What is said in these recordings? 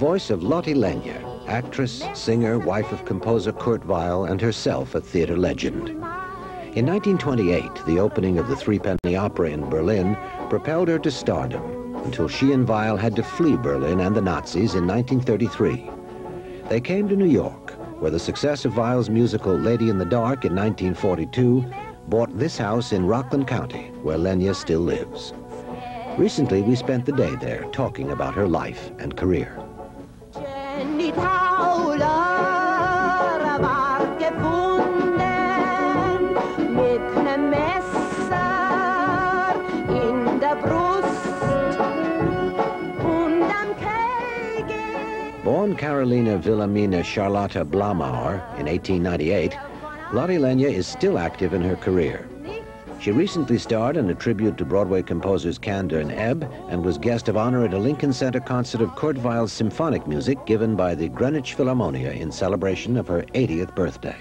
voice of Lotte Lenya, actress, singer, wife of composer Kurt Weill, and herself a theater legend. In 1928, the opening of the Threepenny Opera in Berlin propelled her to stardom until she and Weill had to flee Berlin and the Nazis in 1933. They came to New York, where the success of Weill's musical Lady in the Dark in 1942 bought this house in Rockland County, where Lenya still lives. Recently, we spent the day there talking about her life and career. Born Carolina Wilhelmina Charlotta Blamauer in 1898, Lotte Lenya is still active in her career. She recently starred in a tribute to Broadway composers Kander and Ebb and was guest of honor at a Lincoln Center concert of Kurt Weill's symphonic music given by the Greenwich Philharmonia in celebration of her 80th birthday.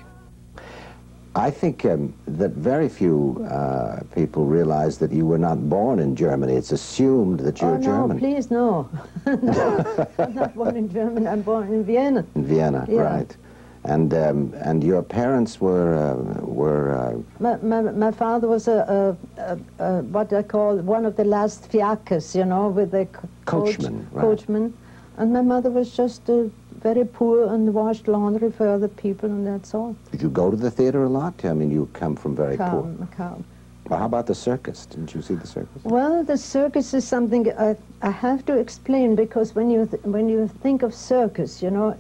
I think um, that very few uh, people realize that you were not born in Germany. It's assumed that you're oh, no, German. please, no. no. I'm not born in Germany. I'm born in Vienna. In Vienna, Yeah. right. And um, and your parents were uh, were uh, My, my, my father was a, a, a, a what I call one of the last fiacres, you know, with the co- coach- Coachman, right. coachman. And my mother was just uh, very poor and washed laundry for other people, and that's all. Did you go to the theater a lot? I mean, you come from very poor. Calm, calm. Well, how about the circus? Didn't you see the circus? Well, the circus is something I, I have to explain because when you th- when you think of circus, you know,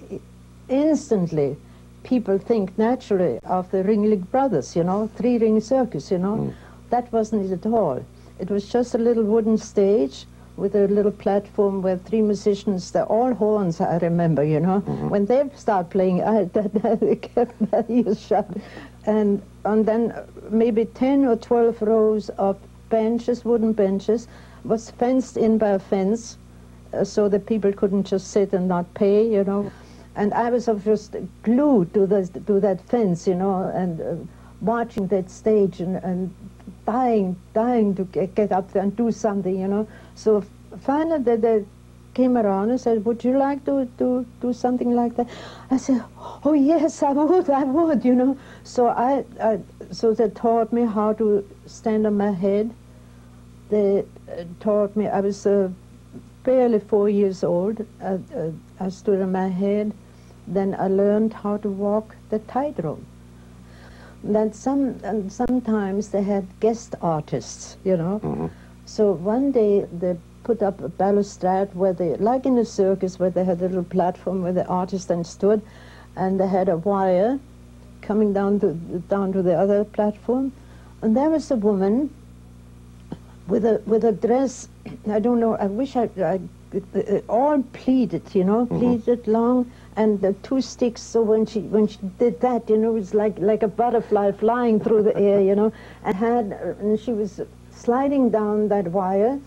instantly people think naturally of the Ringling Brothers, you know, three ring circus, you know. That wasn't it at all. It was just a little wooden stage with a little platform where three musicians, they're all horns, I remember, you know. When they start playing, I they kept my ears shut. And, and then maybe 10 or 12 rows of benches, wooden benches, was fenced in by a fence uh, so that people couldn't just sit and not pay, you know. And I was of just glued to, the, to that fence, you know, and uh, watching that stage and, and dying, dying to get, get up there and do something, you know. So finally they, they came around and said, would you like to, to do something like that? I said, oh yes, I would, I would, you know. So I, I so they taught me how to stand on my head. They uh, taught me, I was uh, barely four years old. Uh, I stood on my head. Then I learned how to walk the tightrope. Then some, and sometimes they had guest artists, you know. Mm-hmm. So one day they put up a balustrade where they, like in a circus, where they had a little platform where the artist then stood, and they had a wire coming down to down to the other platform, and there was a woman with a with a dress. I don't know. I wish I, I all pleated, you know, mm-hmm. pleated long, and the two sticks. So when she when she did that, you know, it was like like a butterfly flying through the air, you know, and had and she was sliding down that wire.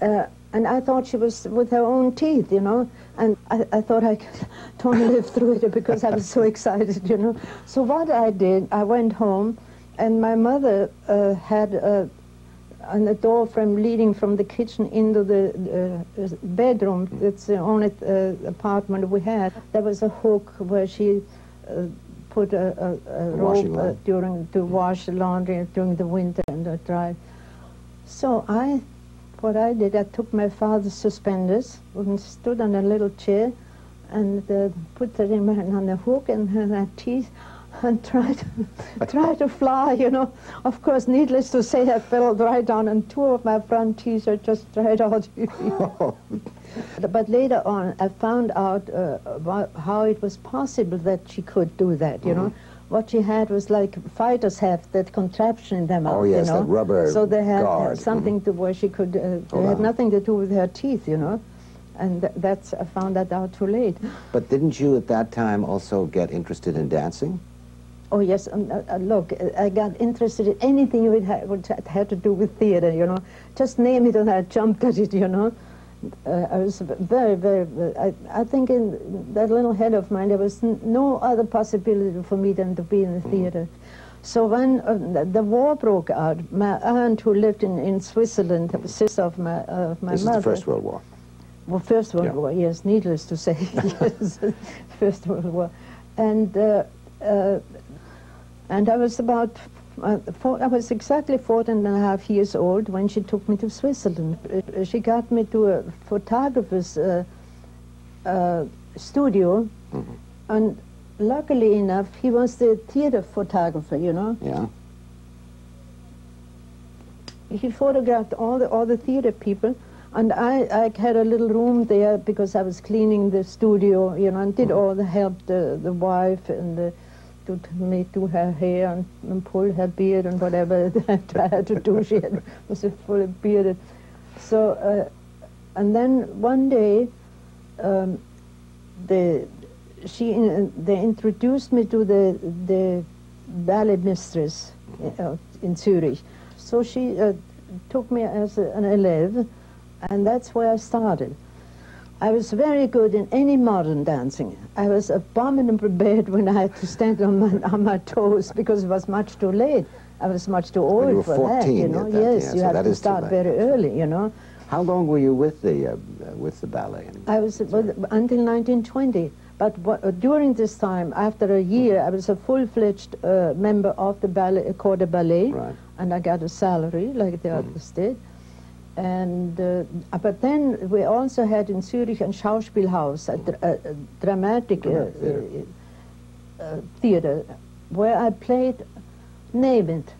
Uh, and I thought she was with her own teeth, you know, and I, I thought I could don't live through it because I was so excited, you know. So what I did, I went home, and my mother uh, had a, and a door from leading from the kitchen into the uh, bedroom. It's the only uh, apartment we had. There was a hook where she uh, put a, a, a rope uh, during to wash the laundry during the winter and the dry. So I, what I did, I took my father's suspenders and stood on a little chair and uh, put them in my- on the hook and her teeth and tried to, try to fly, you know. Of course, needless to say, I fell right down and two of my front teeth are just right out. but later on, I found out uh, about how it was possible that she could do that, you know. What she had was like fighters have that contraption in their mouth, Oh, yes, you know. that rubber So they had, guard. had something to where she could, uh, Hold it had on. nothing to do with her teeth, you know. And th- that's, I found that out too late. But didn't you at that time also get interested in dancing? Oh yes, um, uh, uh, look, uh, I got interested in anything which had, which had- had to do with theater, you know. Just name it and I jumped at it, you know. Uh, I was very, very, I, I think in that little head of mine there was n- no other possibility for me than to be in the theater. So when uh, the- the war broke out, my aunt who lived in, in Switzerland, the sister of my, of my this mother, is the First World War. Well, First World Yeah. War, yes, needless to say, yes, First World War. And, uh, uh, and I was about, uh, four, I was exactly 14 and a half years old when she took me to Switzerland. Uh, She got me to a photographer's uh, uh, studio, Mm-hmm. and luckily enough, he was the theater photographer, you know. Yeah. he photographed all the all the theater people, and I, I had a little room there because I was cleaning the studio, you know, and did all the help the the wife and the to make do her hair and, and pull her beard and whatever that I had to do. She had, was fully bearded. So, uh, and then one day, um, the she in, they introduced me to the the ballet mistress uh, in Zurich. So she uh, took me as a, an 11, and that's where I started. I was very good in any modern dancing. I was abominably bad when I had to stand on my, on my toes because it was much too late. I was much too old you were for that, you know. at that, yes, yeah, you so have to start very early, you know. How long were you with the uh, with the ballet? I was until 1920. But what, uh, during this time, after a year, I was a full-fledged uh, member of the ballet, corps de ballet, Right. and I got a salary like the others did. And uh, but then we also had in Zurich a Schauspielhaus, a, dr- a, a dramatic uh, theater. uh, theater, where I played, name it,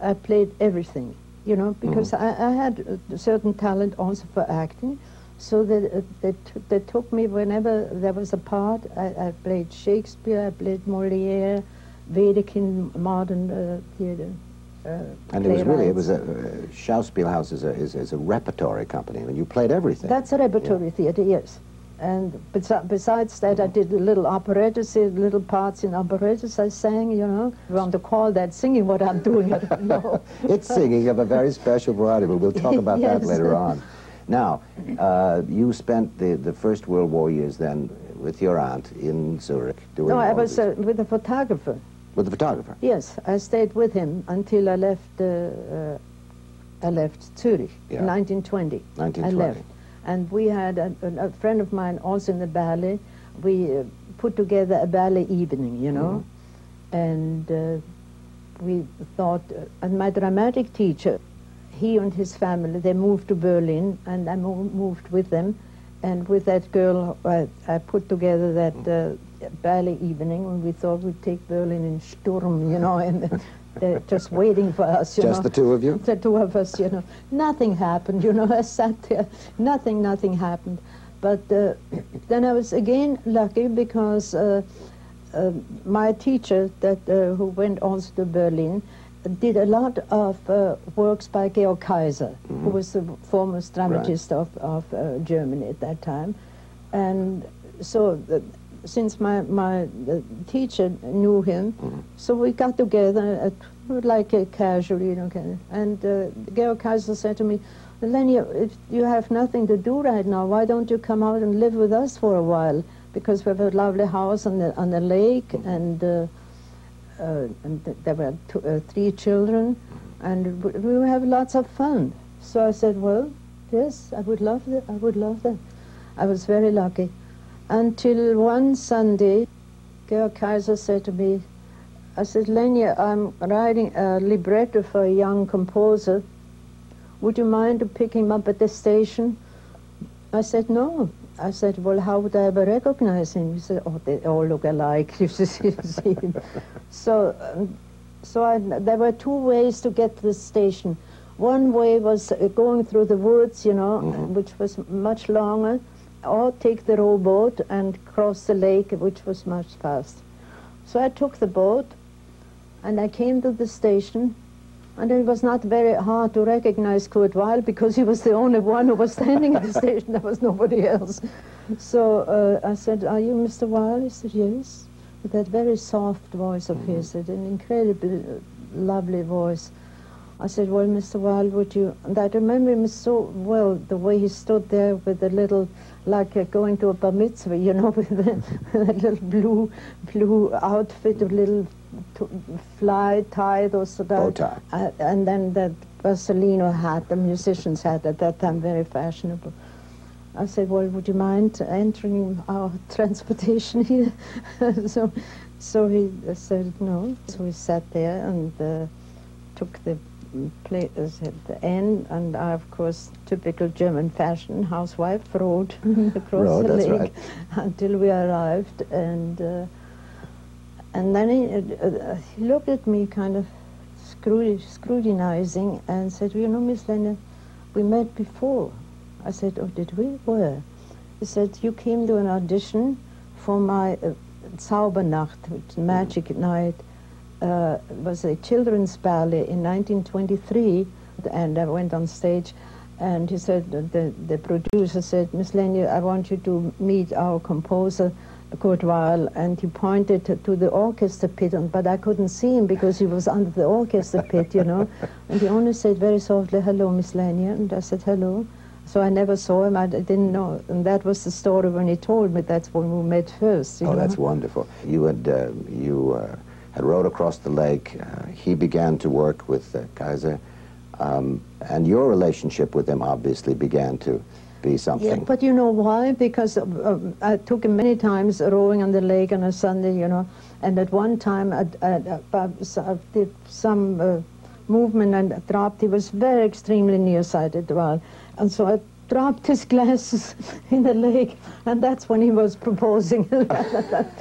I played everything, you know, because I, I had a certain talent also for acting. So they, uh, they, they took me whenever there was a part. I, I played Shakespeare, I played Moliere, Wedekind, modern uh, theater. Uh, And it was really, it was a, uh, Schauspielhaus is a, is, is a repertory company. I mean, you played everything. That's a repertory theater, yes. And besi- besides that, I did little operettas, uh, little parts in operettas I sang, you know. If you want to call that singing what I'm doing, I don't know. it's singing of a very special variety, but we'll talk about that later on. Now, uh, you spent the, the First World War years then with your aunt in Zurich doing No, I was uh, with a photographer. With the photographer. Yes, I stayed with him until I left. Uh, uh, I left Zurich Yeah. in 1920. I 1920. left, and we had a, a, friend of mine also in the ballet. We uh, put together a ballet evening, you know, Mm-hmm. and uh, we thought. Uh, and my dramatic teacher, he and his family, they moved to Berlin, and I mo- moved with them. And with that girl, I, I put together that ballet evening when we thought we'd take Berlin in Sturm, you know, and they're just waiting for us, you Just know. the two of you? The two of us, you know. Nothing happened, you know. I sat there, nothing, nothing happened. But uh, then I was again lucky because uh, uh, my teacher, that uh, who went also to Berlin, did a lot of uh, works by Georg Kaiser, who was the foremost dramatist of, of uh, Germany at that time. And so, the, since my, my teacher knew him, so we got together at, like a casual, you know, and uh, Georg Kaiser said to me, Lenya, if you have nothing to do right now, why don't you come out and live with us for a while? Because we have a lovely house on the, on the lake, and, uh, uh, and th- there were two, uh, three children, and we would have lots of fun. So I said, well, yes, I would love that. I would love that. I was very lucky. Until one Sunday, Georg Kaiser said to me, I said, Lenya, I'm writing a libretto for a young composer. Would you mind to pick him up at the station? I said, no. I said, well, how would I ever recognize him? He said, oh, they all look alike. You see him. so um, so I, there were two ways to get to the station. One way was uh, going through the woods, you know, which was much longer, or take the rowboat and cross the lake, which was much faster. So I took the boat, and I came to the station, and it was not very hard to recognize Kurt Weill because he was the only one who was standing at the station. There was nobody else. So uh, I said, "Are you Mr. Weill?" He said, "Yes." With that very soft voice of his, an incredibly uh, lovely voice. I said, "Well, Mr. Weill, would you?" And I remember him so well, the way he stood there with the little, like uh, going to a bar mitzvah, you know, with a, little blue, blue outfit, a little t- fly tie, those sort Bow tie. uh, and then that Borsalino hat, the musician's hat at that time, very fashionable. I said, well, would you mind entering our transportation here? so, so he said no. So we sat there and uh, took the plate at the end, and I, of course, typical German fashion, housewife, rode across Rode, the lake right. until we arrived, and uh, and then he, uh, he looked at me kind of scrutinizing and said, you know, Miss Lenya, we met before. I said, oh, did we? Where? He said, you came to an audition for my uh, Zaubernacht, which magic night, uh, was a children's ballet in 1923, and I went on stage, and he said, the, the producer said, Miss Lenya, I want you to meet our composer, Kurt Weill, and he pointed to, the orchestra pit, but I couldn't see him because he was under the orchestra pit, you know, and he only said very softly, hello, Miss Lenya, and I said, hello. So I never saw him, I didn't know, and that was the story when he told me that's when we met first. You Oh, know? that's wonderful. You had uh, you uh, had rowed across the lake. Uh, he began to work with uh, Kaiser, um, and your relationship with him obviously began to be Yeah, something. but you know why? Because uh, uh, I took him many times rowing on the lake on a Sunday, you know, and at one time I, I, I, I did some uh, movement and dropped. He was very extremely nearsighted, well, and so I dropped his glasses in the lake, and that's when he was proposing.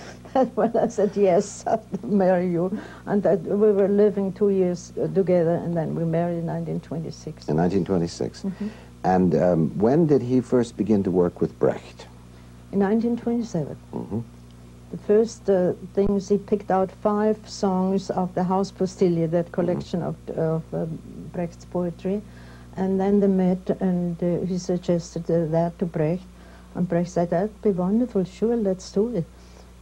When I said yes, I'll marry you, and that we were living two years uh, together, and then we married in 1926. in 1926. Mm-hmm. And um, when did he first begin to work with Brecht? In 1927. Mhm. The first uh, things he picked out five songs of the Hauspostille, that collection of, of um, Brecht's poetry, and then they met and uh, he suggested uh, that to Brecht, and Brecht said, that'd be wonderful, sure, let's do it.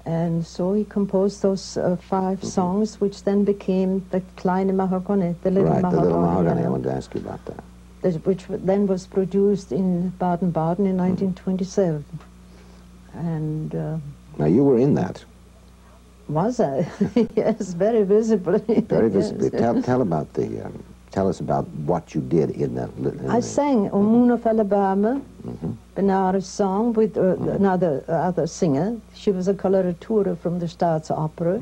And so he composed those uh, 5 songs, which then became the Kleine Mahagonny, the Little right, the little yeah, I wanted to ask you about that. which then was produced in Baden-Baden in 1927. And uh, Now you were in that was I? yes, very visibly. very Yes. visibly. Tell, tell about the. Um, tell us about what you did in that. in I sang Moon of Alabama, Mm-hmm. Benares song with uh, another uh, other singer. She was a coloratura from the Staatsopera,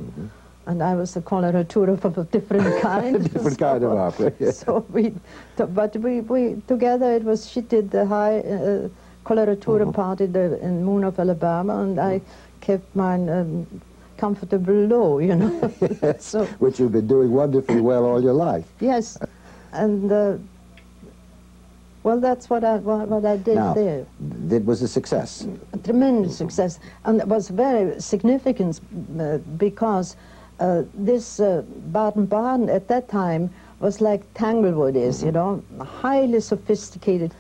and I was a coloratura of a different kind. Mm-hmm. Different kind of opera, yes. So we, but we, we together it was she did the high uh, coloratura Mm-hmm. part in, the, in Moon of Alabama, and I kept mine um, comfortable low, you know. so Which you've been doing wonderfully well all your life. yes, and. Uh, well, that's what I what, what I did Now, there. it was a success. a tremendous success, and it was very significant uh, because uh, this uh, Baden-Baden at that time was like Tanglewood is, you know, highly sophisticated,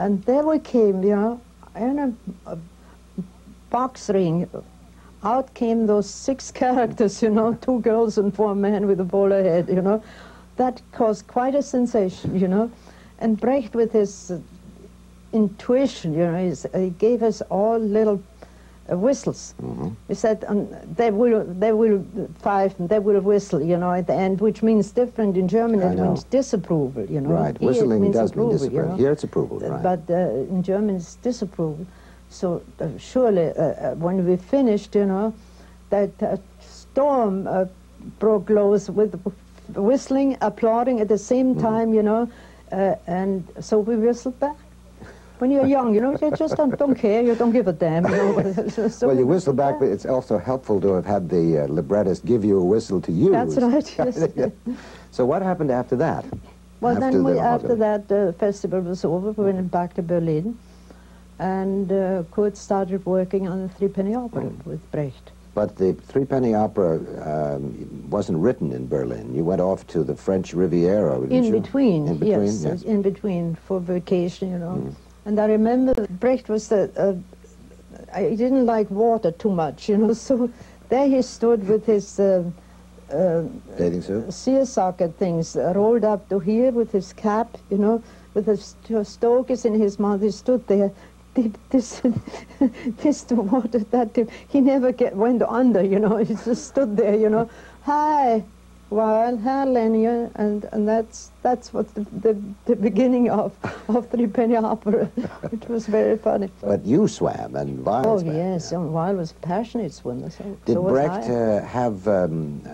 and there we came, you know, in a, a box ring. Out came those six characters, you know, two girls and four men with a bowler head, you know. That caused quite a sensation, you know. And Brecht, with his uh, intuition, you know, he's, he gave us all little uh, whistles. He said, um, they will, they will five, and they will whistle, you know, at the end, which means different in German. It means disapproval, you know. Right. Here Whistling means does mean approval, you disapproval. know. Here it's approval, right. But uh, in German it's disapproval. So uh, surely, uh, uh, when we finished, you know, that uh, storm uh, broke loose with whistling, applauding at the same Mm-hmm. time, you know, uh, and so we whistled back. When you're young, you know, you just don't, don't care, you don't give a damn. You know, so well, you whistle back, but it's also helpful to have had the uh, librettist give you a whistle to use. That's right, yes. So what happened after that? Well, After then we, the after that uh, festival was over, we went back to Berlin, and uh, Kurt started working on the Three Penny Opera Mm. with Brecht. But the Three Penny Opera um, wasn't written in Berlin. You went off to the French Riviera, In you? between, In between, yes, yes. in between for vacation, you know. And I remember Brecht was the, uh, I didn't like water too much, you know, so there he stood with his uh, uh, suit? seersucker things uh, rolled up to here with his cap, you know, with his st- stogies in his mouth. He stood there, dipped this, this to water, that dip. He never get, went under, you know. He just stood there, you know. Hi, while Herr Lennier, and, and that's that's what the, the, the beginning of of penny Opera. it was very funny. But you swam and Weill Oh swam. yes, yeah. and Weill was a passionate swimmer. So, Did so Brecht uh, have um, uh,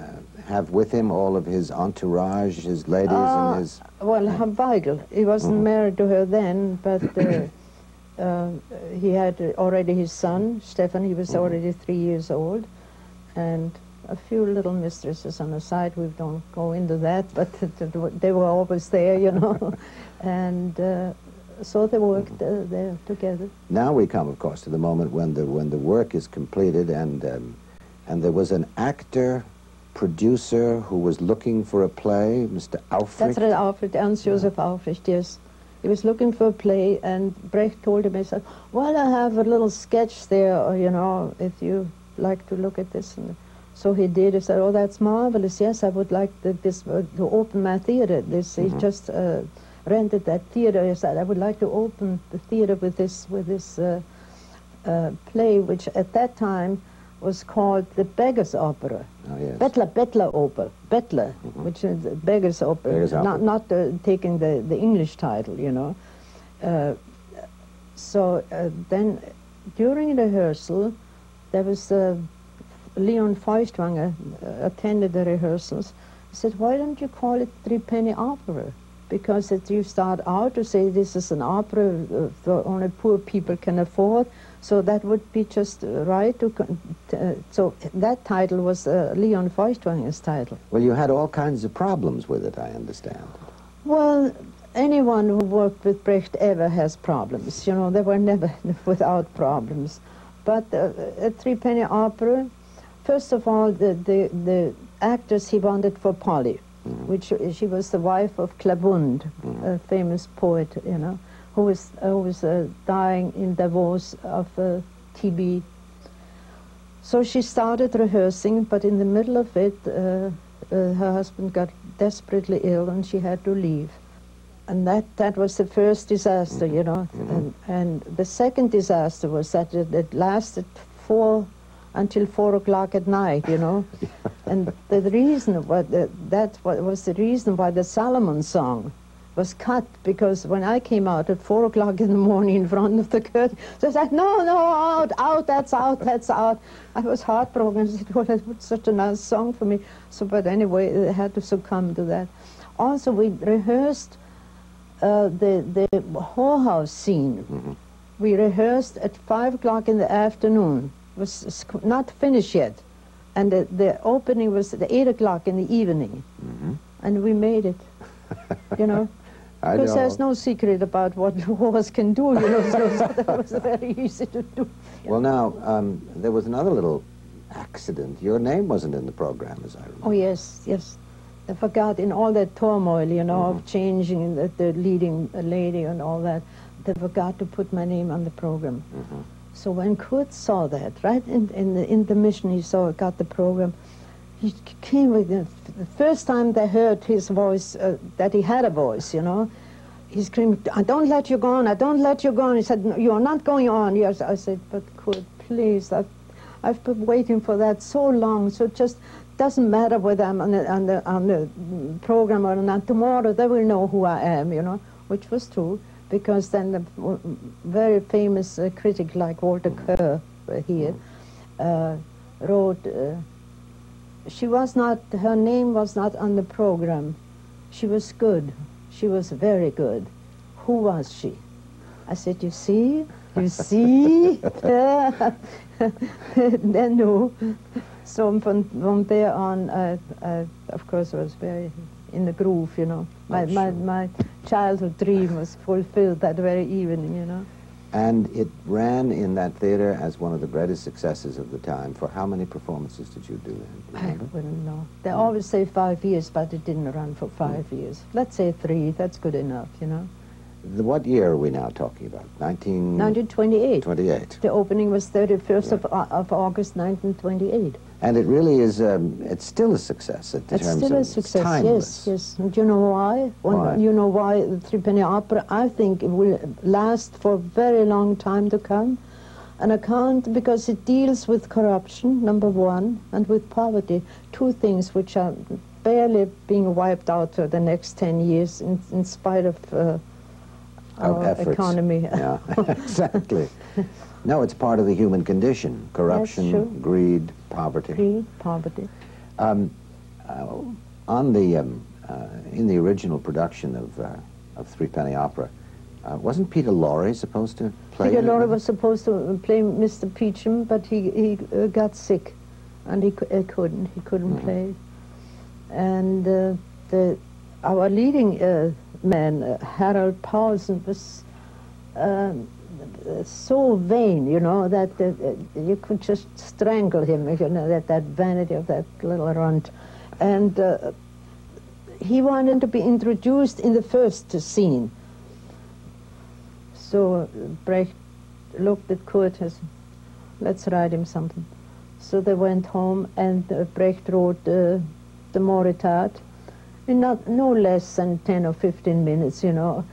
have with him all of his entourage, his ladies Uh, and his? Well, Weigel, he wasn't Mm-hmm. married to her then, but uh, uh, he had already his son, Stefan, he was Mm-hmm. already three years old, and a few little mistresses on the side. We don't go into that, but they were always there, you know. and uh, so they worked uh, there together. Now we come, of course, to the moment when the when the work is completed, and um, and there was an actor, producer who was looking for a play, Mr. Aufricht. That's right, Alfred, Ernst Joseph Aufricht, yes. He was looking for a play, and Brecht told him, he said, well, I have a little sketch there, or, you know, if you like to look at this. And so he did. He said, oh, that's marvelous. Yes, I would like the, this uh, to open my theater. This He just uh, rented that theater. He said, I would like to open the theater with this, with this uh, uh, play, which at that time was called The Beggar's Opera. Oh, yes. Bettler, Bettler Oper, Bettler, which is the Beggar's Opera, Beggar's not, Opera. not uh, taking the, the English title, you know. Uh, so uh, then, during rehearsal, there was uh, Lion Feuchtwanger uh, attended the rehearsals. He said, "Why don't you call it Three Penny Opera? Because it, you start out to say this is an opera uh, that only poor people can afford, so that would be just right to." Uh, so that title was uh, Lion Feuchtwanger's title. Well, you had all kinds of problems with it, I understand. Well, anyone who worked with Brecht ever has problems. You know, they were never without problems. But uh, at Three Penny Opera, first of all, the, the, the actress he wanted for Polly, which uh, she was the wife of Klabund, a famous poet, you know, who was, who was uh, dying in Davos of uh, TB. So she started rehearsing, but in the middle of it, uh, uh, her husband got desperately ill and she had to leave. And that, that was the first disaster, you know. And, and the second disaster was that it, it lasted four until four o'clock at night, you know. and the reason, why the, that wa- was the reason why the Solomon song was cut because when I came out at four o'clock in the morning in front of the curtain, they said, no, no, out, out, that's out, that's out. I was heartbroken. I said, well, that was such a nice song for me. So, but anyway, I had to succumb to that. Also, we rehearsed uh, the, the whorehouse scene. We rehearsed at five o'clock in the afternoon. It was not finished yet. And the, the opening was at eight o'clock in the evening. And we made it, you know. Because there's no secret about what whores can do, you know, so that was very easy to do. Well, now, um, there was another little accident. Your name wasn't in the program, as I remember. Oh, yes, yes. I forgot in all that turmoil, you know, of changing the, the leading lady and all that, they forgot to put my name on the program. So when Kurt saw that, right in, in, the, in the mission, he saw, got the program, he came with it. The first time they heard his voice, uh, that he had a voice, you know, he screamed, I don't let you go on, I don't let you go on. He said, no, you are not going on. Yes, I said, but could, please, I've, I've been waiting for that so long, so just doesn't matter whether I'm on the, on the, on the program or not. Tomorrow they will know who I am, you know, which was true, because then the very famous uh, critic like Walter Kerr uh, here uh, wrote, uh, she was not, her name was not on the program. She was good. She was very good. Who was she? I said, you see, you see? then no. So from, from there on, I, I, of course, was very in the groove, you know. My, Oh, my, sure. my childhood dream was fulfilled that very evening, you know. And it ran in that theater as one of the greatest successes of the time. For how many performances did you do then? I wouldn't know. They always say five years, but it didn't run for five years. Let's say three, that's good enough, you know. The, what year are we now talking about? 19... 1928. 28. The opening was 31st of, uh, of August 1928. And it really is, um, it's still a success in It's terms still of a success, timeless. yes, yes. Do you know why? Why? You know why the Threepenny Opera, I think it will last for a very long time to come. An account because it deals with corruption, number one, and with poverty, two things which are barely being wiped out for the next 10 years in, in spite of uh, Of our economy. Yeah, exactly. No, it's part of the human condition. Corruption, greed, poverty. Greed, poverty. Um, uh, on the, um, uh, in the original production of, uh, of Three Penny Opera, uh, wasn't Peter Lorre supposed to play Peter? Lorre was supposed to play Mr. Peachum, but he, he uh, got sick, and he, uh, couldn't. He couldn't Mm-hmm. play. And uh, the, our leading uh, man, uh, Harald Paulsen, was um, so vain, you know, that uh, uh, you could just strangle him, you know, that, that vanity of that little runt. And uh, he wanted to be introduced in the first scene. So uh, Brecht looked at Kurt as, let's write him something. So they went home and uh, Brecht wrote uh, the Moritat in not, no less than 10 or 15 minutes, you know.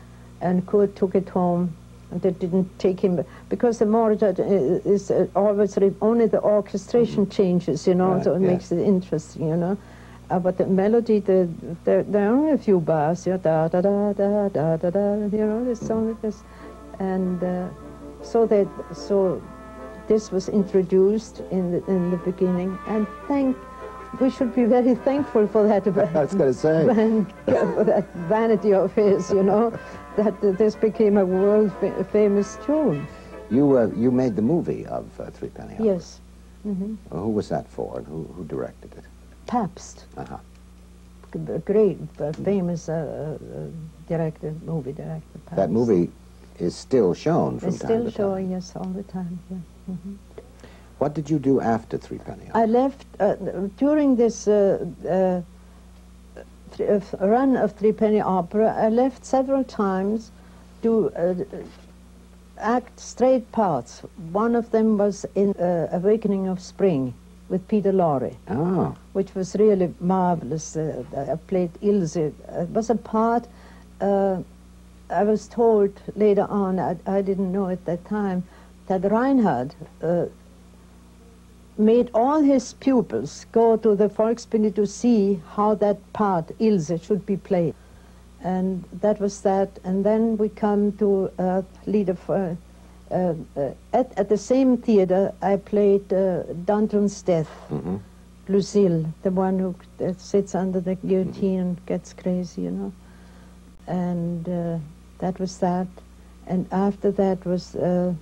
And Kurt took it home. And they didn't take him, because the Moritat uh, is uh, always, only the orchestration changes, you know, Mm-hmm. Right, so it yeah. makes it interesting, you know. Uh, but the melody, the, the, there are only a few bars, you know, da da da da da da da, you know, it's only this. And uh, so that, so this was introduced in the, in the beginning, and thank, we should be very thankful for that. I was going to say. that vanity of his, you know, that this became a world fa- famous tune. You, uh, you made the movie of uh, Three Penny Opera. Yes. hmm Who was that for, and who, who directed it? Pabst, Uh-huh. a great, uh, famous uh, uh, director, movie director. That movie is still shown from It's time It's still to showing time. us all the time. Yeah. hmm What did you do after Three Penny Opera? I left uh, during this uh, uh, uh, run of Three Penny Opera. I left several times to uh, act straight parts. One of them was in uh, Awakening of Spring with Peter Lorre, Oh, which was really marvelous. Uh, I played Ilse. It was a part. Uh, I was told later on. I, I didn't know at that time that Reinhardt. Uh, made all his pupils go to the Volksbühne to see how that part, Ilse, should be played. And that was that. And then we come to uh, Lieder for, uh, uh, at, at the same theater, I played uh, Danton's Death, mhm. Lucille, the one who uh, sits under the guillotine and gets crazy, you know. And uh, that was that. And after that was, uh,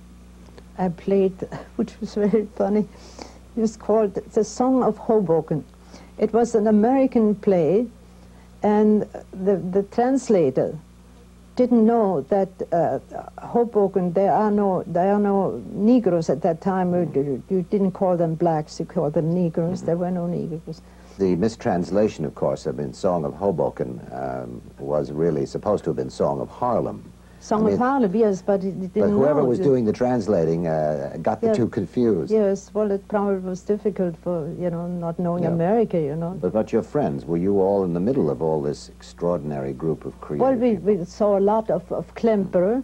I played, which was very funny, it was called The Song of Hoboken. It was an American play, and the, the translator didn't know that uh, Hoboken, there are no there are no Negroes at that time. You, you didn't call them blacks, you called them Negroes. There were no Negroes. The mistranslation, of course, of in Song of Hoboken um, was really supposed to have been Song of Harlem. Song I mean, yes, but it didn't But whoever know. was doing the translating uh, got the Yeah. two confused. Yes, well, it probably was difficult for, you know, not knowing Yeah. America, you know. But, but your friends, were you all in the middle of all this extraordinary group of creative Well, we, we saw a lot of, of Klemperer,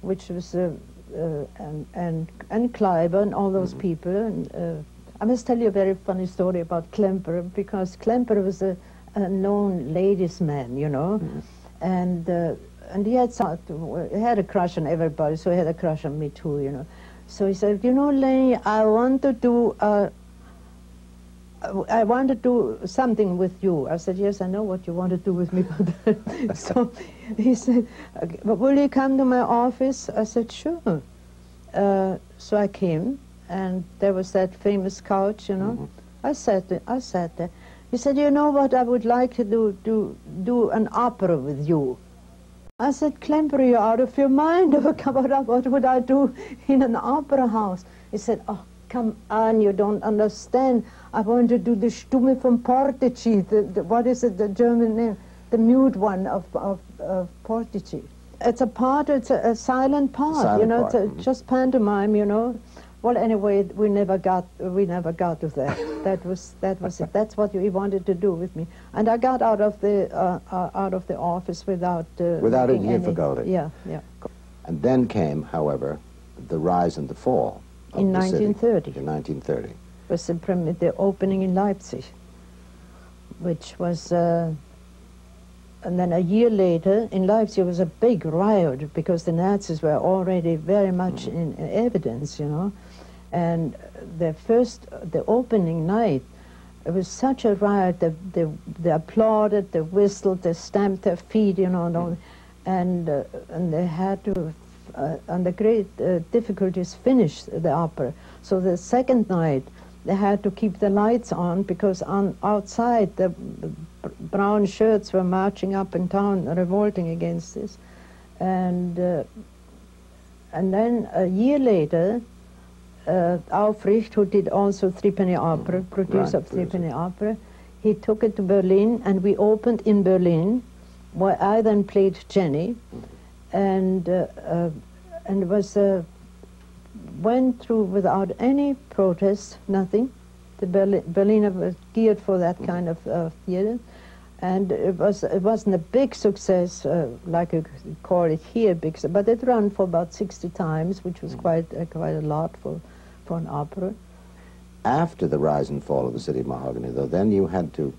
which was, uh, uh, and, and, and Kleiber and all those people. And uh, I must tell you a very funny story about Klemperer, because Klemperer was a, a known ladies' man, you know. Mm-hmm. And, uh, and he had, some, he had a crush on everybody, so he had a crush on me too, you know. So he said, you know, Lenya, I want to do uh, I want to do something with you. I said, yes, I know what you want to do with me. But so he said, "Okay, but will you come to my office? I said, sure. Uh, so I came, and there was that famous couch, you know. I sat there. I sat there. He said, you know what, I would like to do, do, do an opera with you. I said, Klemper, you're out of your mind. what, what would I do in an opera house? He said, oh, come on, you don't understand. I want to do the Stumme von Portici. The, the, what is it, the German name? The mute one of, of, of Portici. It's a part, it's a, a silent part, you know, part, it's a, mhm. just pantomime, you know. Well, anyway, we never got we never got to that. that was that was it. That's what he wanted to do with me, and I got out of the uh, uh, out of the office without uh, Without any difficulty. Yeah, yeah. And then came, however, the rise and the fall of In the city 1930. In 1930. was the, the opening in Leipzig. which was, uh, and then a year later in Leipzig there was a big riot because the Nazis were already very much in evidence, you know. And the first, the opening night, it was such a riot. They, they, they applauded, they whistled, they stamped their feet, you know, and, all, and, uh, and they had to, uh, under great uh, difficulties, finish the opera. So the second night, they had to keep the lights on because on outside the brown shirts were marching up and down, revolting against this. And, uh, and then a year later, uh, Aufricht, who did also Threepenny Opera, mm-hmm. producer right, of Threepenny Opera, he took it to Berlin, and we opened in Berlin, where I then played Jenny, and uh, uh, and was uh, went through without any protest, nothing. The Berlin, Berliner was geared for that mm-hmm. kind of uh, theater, and it was it wasn't a big success uh, like you call it here, big, but it ran for about 60 times, which was mm-hmm. quite quite a lot for an opera. After the rise and fall of the city of Mahagonny, though, then you had to,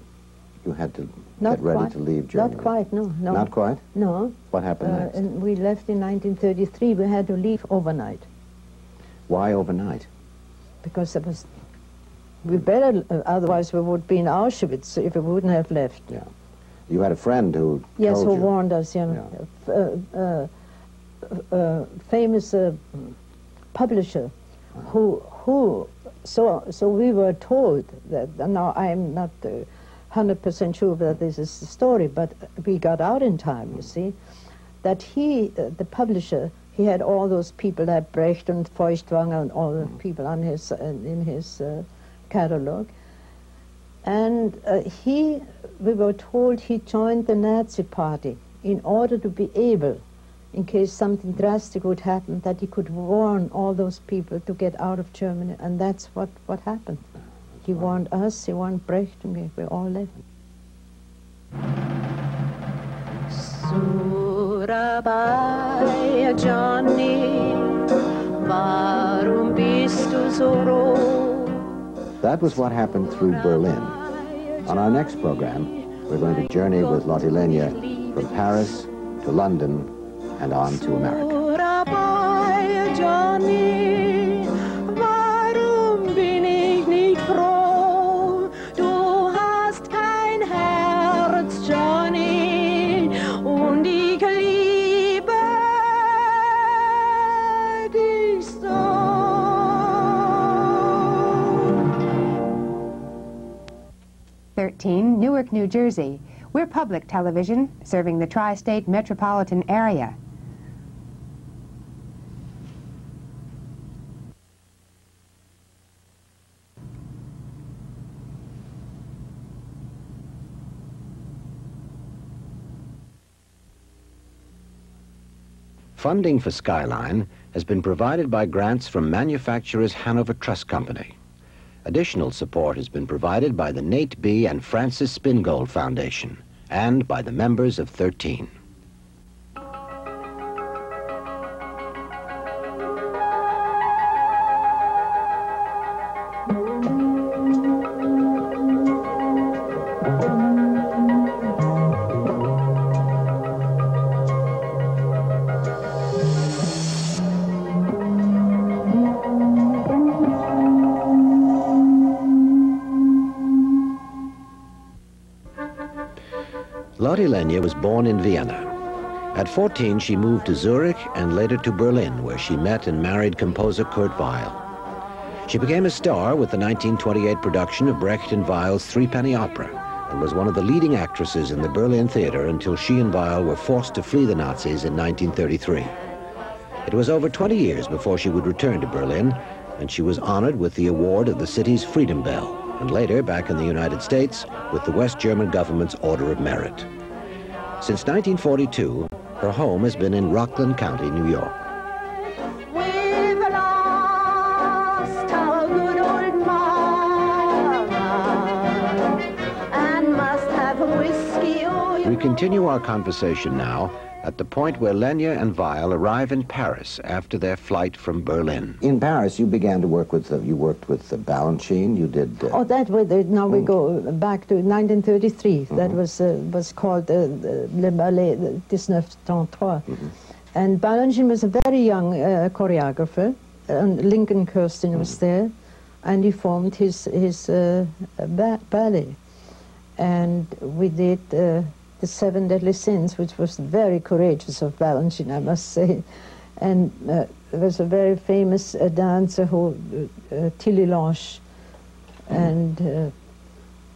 you had to Not get ready quite. to leave Germany. Not quite, no, no. Not quite? No. What happened uh, next? And we left in 1933. We had to leave overnight. Why overnight? Because it was, we better, uh, otherwise we would be in Auschwitz if we wouldn't have left. Yeah. You had a friend who Yes, who you. warned us, you know. Yeah. Uh, uh, uh famous uh, publisher who, who, so, so we were told that, now I'm not uh, 100% sure that this is the story, but we got out in time, you see, that he, uh, the publisher, he had all those people like Brecht and Feuchtwanger and all the people on his, uh, in his uh, catalog. And uh, he, we were told he joined the Nazi party in order to be able in case something drastic would happen, that he could warn all those people to get out of Germany. And that's what, what happened. He warned us, he warned Brecht, and we all left. Surabaya Johnny, warum bist du so That was what happened through Berlin. On our next program, we're going to journey with Lotte Lenya from Paris to London and on to America. Thirteen, Newark, New Jersey. We're public television, serving the tri-state metropolitan area. Funding for Skyline has been provided by grants from manufacturers Hanover Trust Company. Additional support has been provided by the Nate B. and Frances Spingold Foundation and by the members of 13. Lenya was born in Vienna. At 14, she moved to Zurich and later to Berlin, where she met and married composer Kurt Weill. She became a star with the 1928 production of Brecht and Weill's Threepenny Opera and was one of the leading actresses in the Berlin theater until she and Weill were forced to flee the Nazis in 1933. It was over 20 years before she would return to Berlin, and she was honored with the award of the city's Freedom Bell, and later, back in the United States, with the West German government's Order of Merit. Since 1942, her home has been in Rockland County, New York. We continue our conversation now at the point where Lenya and Weill arrive in Paris after their flight from Berlin. In Paris, you began to work with, uh, you worked with uh, Balanchine, you did... Uh, oh, that was, now we go back to 1933. Mm -hmm. That was, uh, was called uh, Le Ballet 1933. Mm -hmm. And Balanchine was a very young uh, choreographer, and Lincoln Kirstein mm -hmm. was there, and he formed his, his ba ballet. And we did the Seven Deadly Sins, which was very courageous of Balanchine, I must say. And uh, there was a very famous uh, dancer who, uh, Tilly Losch, and uh,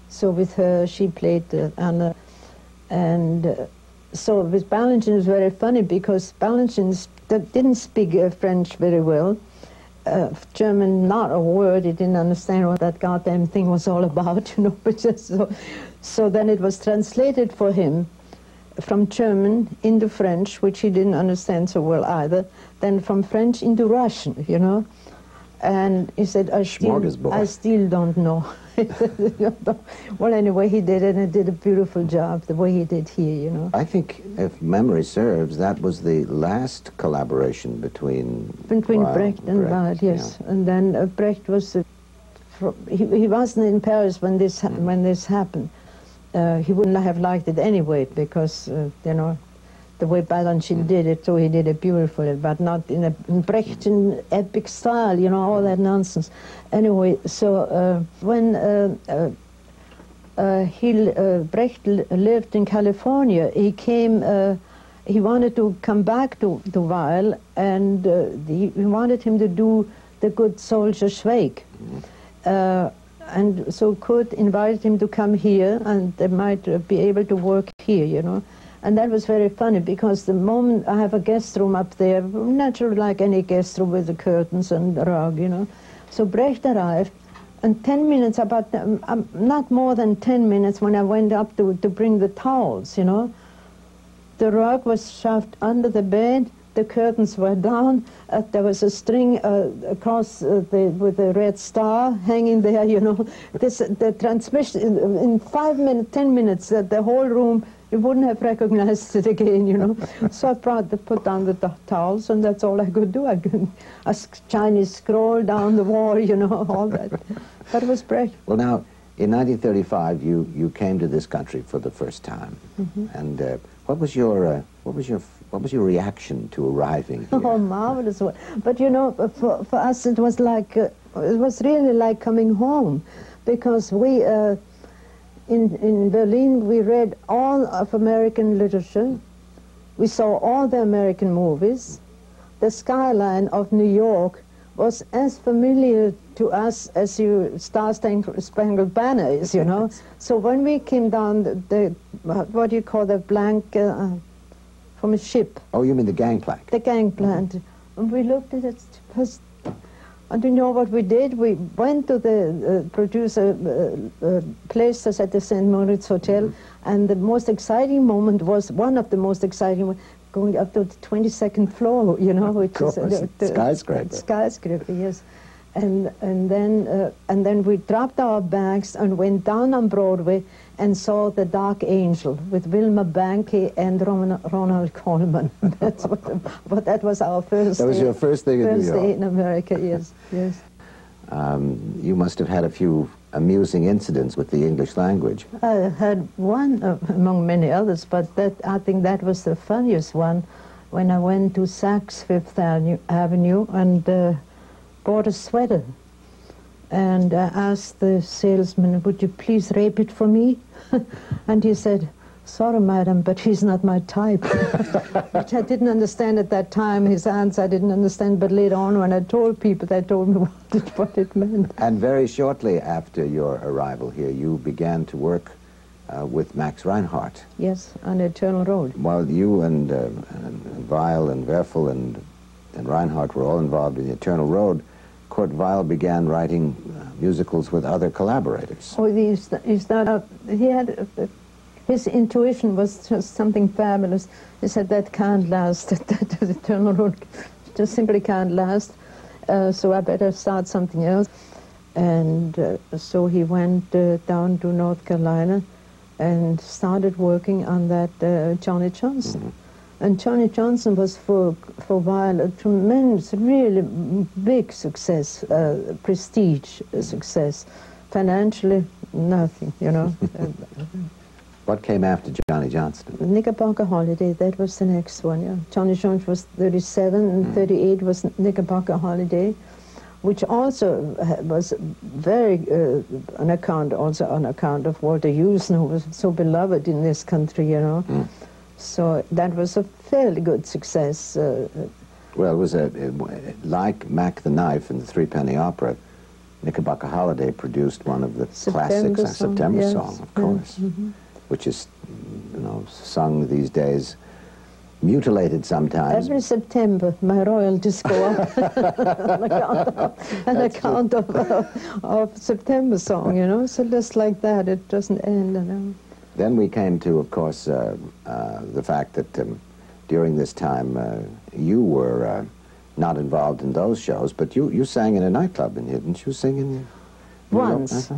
so with her she played uh, Anna. And uh, so with Balanchine it was very funny because Balanchine didn't speak French very well. German, not a word. He didn't understand what that goddamn thing was all about, you know. But just so, so then it was translated for him from German into French, which he didn't understand so well either, then from French into Russian, you know. And he said, I still, I still don't know. well, anyway, he did it, and he did a beautiful job, the way he did here, you know. I think, if memory serves, that was the last collaboration between... Between Brecht and Brecht, yes. Yeah. And then uh, Brecht was... Uh, he, he wasn't in Paris when this, mm. when this happened uh, he wouldn't have liked it anyway because, uh, you know, the way Balanchine did it, so he did it beautifully, but not in a Brechtian epic style, you know, all that nonsense. Anyway, so uh, when uh, uh, uh he, Brecht lived in California, he came, he wanted to come back to, to Weill, and he, he, wanted him to do the good soldier Schweik. Mm -hmm and so Kurt invited him to come here, and they might uh, be able to work here, you know. And that was very funny because the moment I have a guest room up there, naturally like any guest room with the curtains and the rug, you know. So Brecht arrived, and 10 minutes, about um, um, not more than 10 minutes when I went up to, to bring the towels, you know, the rug was shoved under the bed, the curtains were down. Uh, there was a string uh, across uh, the, with a red star hanging there, you know. This, the transmission, in, in five minutes, ten minutes, uh, the whole room, you wouldn't have recognized it again, you know. so I brought the, put down the towels, and that's all I could do. I could, a Chinese scroll down the wall, you know, all that. That was great. Well, now, in 1935, you, you came to this country for the first time. Mm -hmm. And uh, what was your, uh, what was your what was your reaction to arriving here? Oh, marvelous! But you know, for, for us it was like uh, it was really like coming home, because we uh, in in Berlin we read all of American literature, we saw all the American movies, the skyline of New York was as familiar to us as you Star Spangled Banner is, you know. so when we came down the, the what do you call the blank. Uh, from a ship. Oh, you mean the gangplank? The gangplank. Mm -hmm. And we looked at it first. And you know what we did? We went to the uh, producer uh, uh, place at the St. Moritz Hotel, mm -hmm. and the most exciting moment was one of the most exciting ones going up to the 22nd floor, you know, which is uh, the, the skyscraper. Skyscraper, yes. And, and, then, uh, and then we dropped our bags and went down on Broadway and saw The Dark Angel with Vilma Banky and Ronald Colman. That's what, but that was our first. That was day, your first day in New York. First day in America. Yes, yes. Um, you must have had a few amusing incidents with the English language. I had one uh, among many others, but that I think that was the funniest one when I went to Saks Fifth Avenue and uh, bought a sweater and I asked the salesman, would you please rape it for me? and he said, sorry, madam, but he's not my type. Which I didn't understand at that time. His answer I didn't understand, but later on when I told people, they told me what it, what it meant. And very shortly after your arrival here, you began to work uh, with Max Reinhardt. Yes, on Eternal Road. While you and, uh, and Weill and Werfel and, and Reinhardt were all involved in the Eternal Road, Kurt Weill began writing uh, musicals with other collaborators. Oh, he's, he's not a, he had, uh, his intuition was just something fabulous. He said, that can't last, that, that eternal road just simply can't last, uh, so I better start something else. And uh, so he went uh, down to North Carolina and started working on that uh, Johnny Johnson. Mm -hmm. And Johnny Johnson was for, for a while a tremendous, really big success, uh, prestige success. Financially, nothing, you know. what came after Johnny Johnson? Knickerbocker Holiday, that was the next one, yeah. Johnny Johnson was 37 and mm. 38 was Knickerbocker Holiday which also was very uh, an account, also on account of Walter Huston, who was so beloved in this country, you know. Mm. So that was a fairly good success. Uh, well, it was a, it, like Mack the Knife and the Three Penny Opera. Knickerbocker Holiday produced one of the September classics, song, a September yes, song, of course, mm -hmm. which is, you know, sung these days mutilated sometimes. Every September, my royalties go up on account of, on account of, uh, of, September song, you know. So just like that, it doesn't end. You know. Then we came to, of course, uh, uh, the fact that um, during this time uh, you were uh, not involved in those shows, but you, you sang in a nightclub, and didn't you sing in? Once.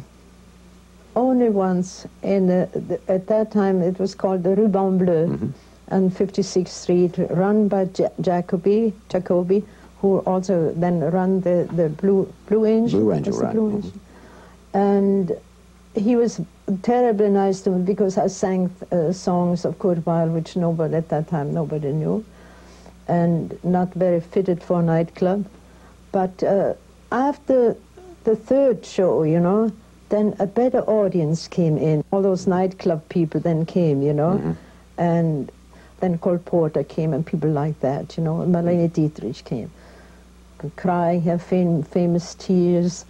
Only once. In the, the, at that time, it was called the Ruban Bleu. Mm -hmm and 56th Street, run by Jacoby, Jacoby, who also then run the, the Blue, Blue Angel. Blue Angel, right. Blue Angel. Mm-hmm. And he was terribly nice to me because I sang uh, songs of Kurt Weill, which nobody at that time nobody knew, and not very fitted for a nightclub. But uh, after the third show, you know, then a better audience came in. All those nightclub people then came, you know, mm -hmm. and then Cole Porter came and people like that, you know. Marlene Dietrich came, crying her fam famous tears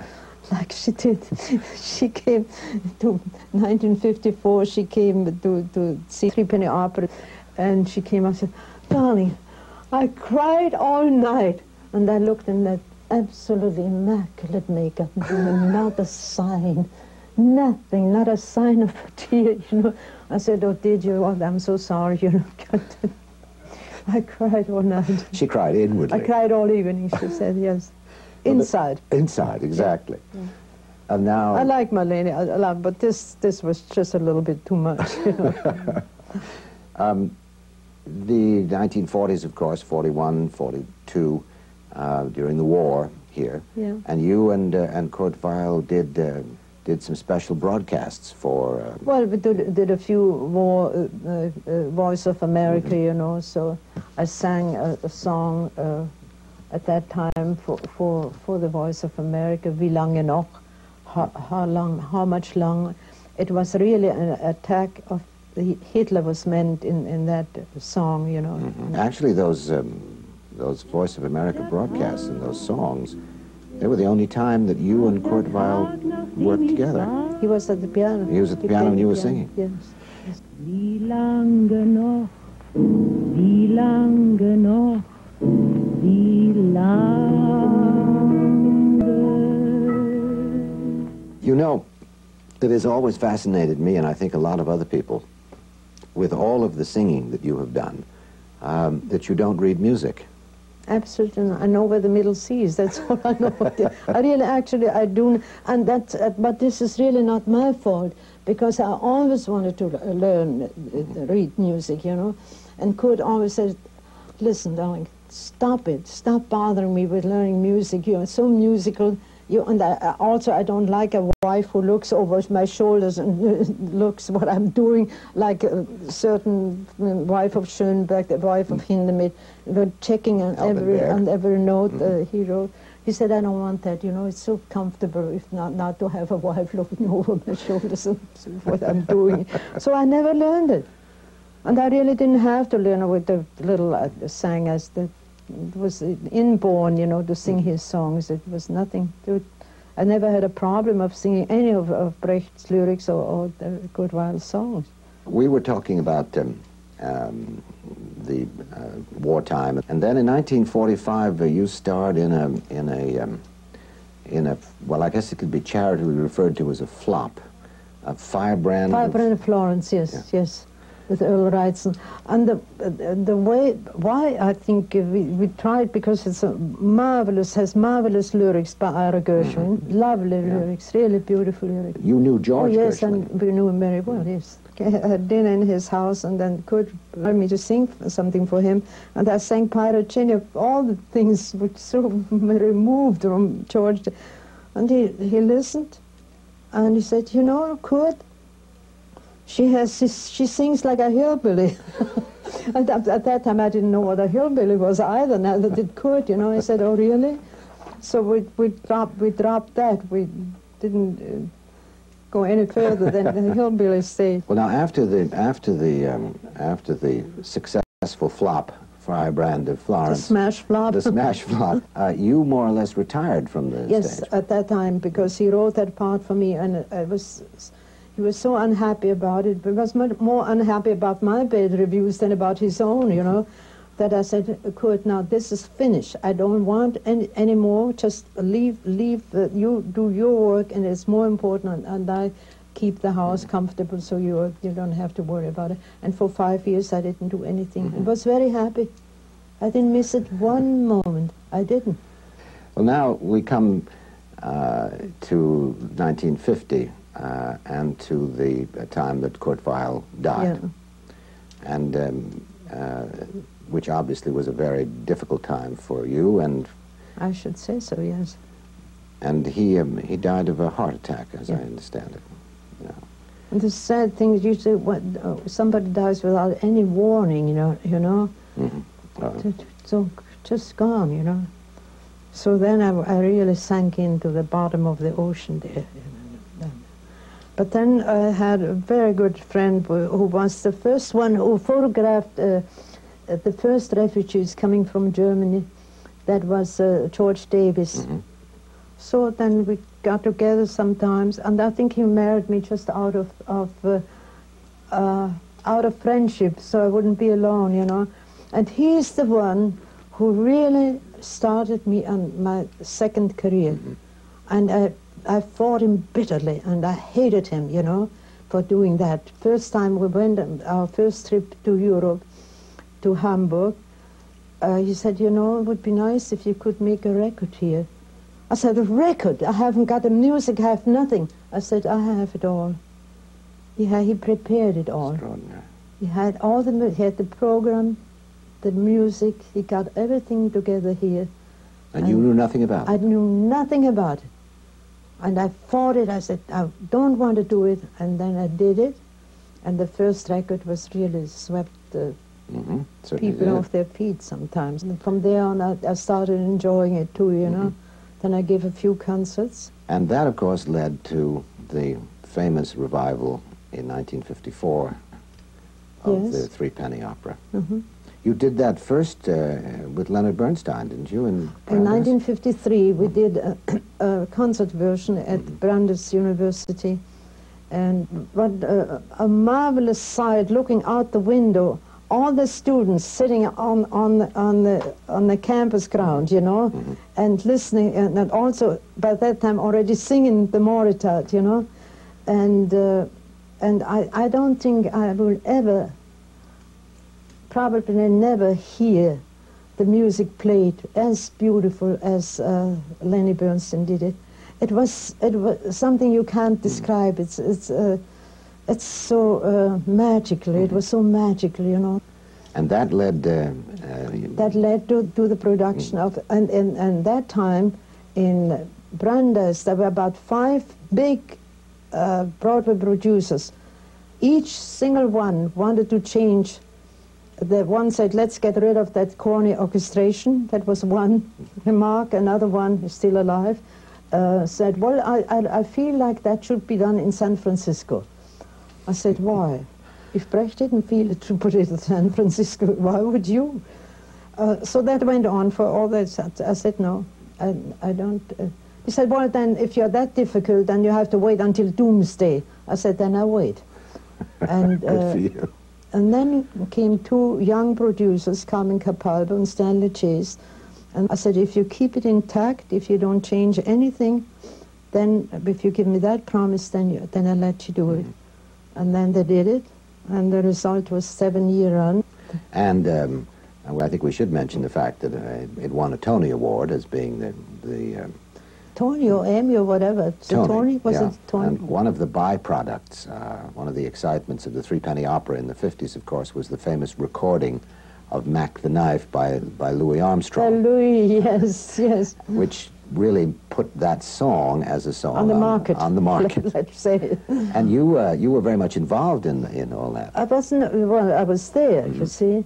like she did. she came to 1954, she came to, to see Three Penny Opera, and she came and said, darling, I cried all night. And I looked in that absolutely immaculate makeup, and not a sign, nothing, not a sign of a tear, you know. I said, oh, did you? Oh, I'm so sorry, you know. I cried all night. She cried inwardly. I cried all evening, she said, yes. Inside. Inside, exactly. Yeah. And now... I like Marlene, a lot, but this, this was just a little bit too much, you know. um, the 1940s, of course, 41, 42, uh, during the war here. Yeah. And you and, uh, and Kurt Weill did... Uh, did some special broadcasts for... Uh, well, we did, did a few more uh, uh, uh Voice of America, mm -hmm. you know, so I sang a, a song uh, at that time for, for, for the Voice of America, Wie lange noch, how, how long, how much long. It was really an attack of Hitler was meant in, in that song, you know. Mm -hmm. Actually, those, um, those Voice of America broadcasts and those songs they were the only time that you and Kurt Weill worked together. He was at the piano. He was at the piano and you were singing. Yes. Wie lange noch, wie lange noch, wie lange. You know, it has always fascinated me, and I think a lot of other people, with all of the singing that you have done, um, that you don't read music. Absolutely, I know where the Middle C is. That's all I know. I really, actually, I do, and that. Uh, but this is really not my fault because I always wanted to learn, uh, read music, you know, and Kurt always said, "Listen, darling, stop it. Stop bothering me with learning music. You're so musical." You, and I, also, I don't like a wife who looks over my shoulders and looks what I'm doing, like a certain wife of Schoenberg, the wife of Hindemith, checking on every, on every note mm -hmm. uh, he wrote. He said, I don't want that, you know, it's so comfortable if not, not to have a wife looking over my shoulders and what I'm doing. so I never learned it. And I really didn't have to learn it with the little uh, sang as the it was inborn, you know, to sing his songs. It was nothing to I never had a problem of singing any of, of Brecht's lyrics or, or the Kurt Weill songs. We were talking about um, um, the uh, wartime, and then in 1945 uh, you starred in a in a um, in a well, I guess it could be charitably referred to as a flop, a firebrand. Firebrand of Florence, yes, yes. With Earl Wrightson. And the, the way, why I think we, we tried, because it's a marvelous, has marvelous lyrics by Ira Gershwin, Mm-hmm. lovely lyrics, really beautiful lyrics. You knew George oh, yes, Gershwin. and we knew him very well, yes. I had dinner in his house and then Kurt wanted me to sing something for him. And I sang Pirate Jenny, all the things which so removed from George. And he, he listened and he said, you know, Kurt, she has she, she sings like a hillbilly. and at, at, that time I didn't know what a hillbilly was either. Neither did Kurt. You know. I said, "Oh, really?" So we we dropped we dropped that. We didn't uh, go any further than the hillbilly stage. Well, now after the after the um, after the successful flop Firebrand of The smash flop. the smash flop, uh, you more or less retired from the Yes, stage. at that time because he wrote that part for me, and it was he was so unhappy about it. He was much more unhappy about my bad reviews than about his own, you know. That I said, Kurt, now this is finished. I don't want any anymore. Just leave, leave. You do your work, and it's more important. And I keep the house comfortable, so you you don't have to worry about it. And for five years, I didn't do anything. I was very happy. I didn't miss it one moment. I didn't. Well, now we come uh, to 1950 uh, and to the uh, time that Kurt Weill died, Yeah. and um, uh, which obviously was a very difficult time for you. And I should say so. Yes. and he um, he died of a heart attack, as I understand it. Yeah. And the sad thing is usually when uh, somebody dies without any warning, you know, you know. Uh, t- t- so just gone, you know. So then I, I really sank into the bottom of the ocean there. But then I had a very good friend who was the first one who photographed uh, the first refugees coming from Germany. That was uh, George Davis. Mhm. So then we got together sometimes, and I think he married me just out of of uh, uh, out of friendship, so I wouldn't be alone, you know. And he's the one who really started me on my second career, and I I fought him bitterly, and I hated him, you know, for doing that. First time we went on our first trip to Europe, to Hamburg. Uh, he said, you know, it would be nice if you could make a record here. I said, a record? I haven't got the music, I have nothing. I said, I have it all. He, had, he prepared it all. extraordinary. He had all the, he had the program, the music, he got everything together here. And you knew nothing about it? I knew nothing about it. And I fought it, I said, I don't want to do it, and then I did it. And the first record was really swept the hmm people off their feet sometimes. And from there on, I, I started enjoying it too, you know. Then I gave a few concerts. And that, of course, led to the famous revival in 1954 of Yes. the Three Penny Opera. Mhm. You did that first uh, with Leonard Bernstein, didn't you? In, In 1953, we did a, a concert version at Brandeis University. And what uh, a marvelous sight looking out the window. All the students sitting on, on, the, on, the, on the campus ground, you know, and listening, and, and also by that time already singing the Moritat, you know. And, uh, and I, I don't think I will ever, probably never hear the music played as beautiful as uh, Lenny Bernstein did it. It was it was something you can't describe. It's it's uh, it's so uh, magical. It was so magical, you know. And that led. Uh, uh, That led to, to the production of and, and and that time in Brandeis there were about five big uh, Broadway producers. Each single one wanted to change. The one said, "Let's get rid of that corny orchestration." That was one remark. Another one is still alive. Uh, said, "Well, I, I I feel like that should be done in San Francisco." I said, "Why? If Brecht didn't feel it to put it in San Francisco, why would you?" Uh, so that went on for all that. I said, "No, I, I don't." Uh, he said, "Well, then, if you're that difficult, then you have to wait until doomsday." I said, "Then I wait." And good uh, for you. And then came two young producers, Carmen Capalbo and Stanley Chase. And I said, if you keep it intact, if you don't change anything, then if you give me that promise, then you, then I'll let you do it. And then they did it, and the result was seven-year run. And um, I think we should mention the fact that uh, it won a Tony Award as being the, the um, Tony or Emmy or whatever. Tony, Tony? Was yeah. it Tony? And one of the byproducts, uh, one of the excitements of the Three Penny Opera in the 50s, of course, was the famous recording of Mack the Knife by, by Louis Armstrong, Louis, yes, yes. which really put that song as a song On the market. On the market. Let's say. and you, uh, you were very much involved in, in all that. I wasn't, well, I was there, Mm-hmm. you see.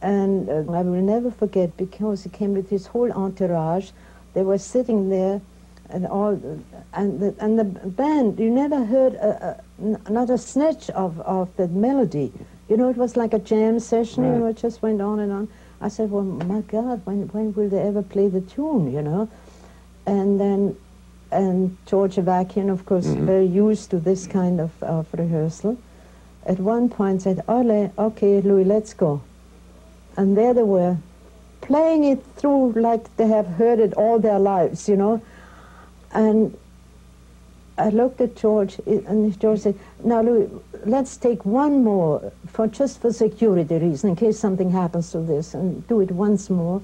And uh, I will never forget because he came with his whole entourage. They were sitting there and all, and the, and the band, you never heard a, a, not a snitch of, of the melody. You know, it was like a jam session, you know, it just went on and on. I said, well, my God, when, when will they ever play the tune, you know? And then, and George Avakian, of course, mm-hmm. very used to this kind of, of rehearsal, at one point said, Ole, okay, Louis, let's go. And there they were, playing it through like they have heard it all their lives, you know. And I looked at George, and George said, "Now, Louis, let's take one more for just for security reason, in case something happens to this, and do it once more."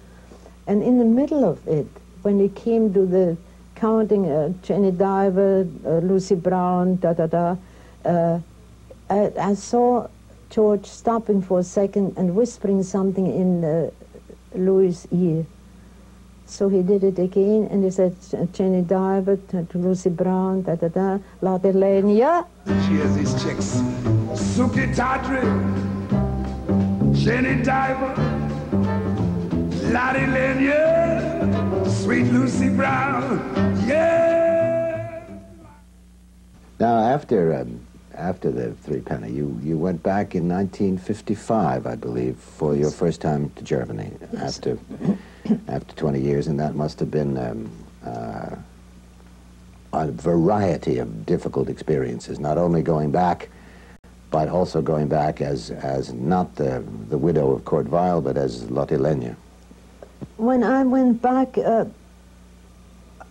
And in the middle of it, when we came to the counting, uh, Jenny Diver, uh, Lucy Brown, da da da, uh, I, I saw George stopping for a second and whispering something in uh, Louis' ear. So he did it again, and he said, Jenny Diver to to Lucy Brown, da da da, La Delania. She has these chicks. Sukey Tawdry, Jenny Diver, Lottie Lanier, Sweet Lucy Brown, yeah. Now, after um, after the Three Penny, you, you went back in 1955, I believe, for your first time to Germany after after 20 years, and that must have been um, uh, a variety of difficult experiences. Not only going back, but also going back as as not the the widow of Kurt Weill, but as Lotte Lenya. When I went back, uh,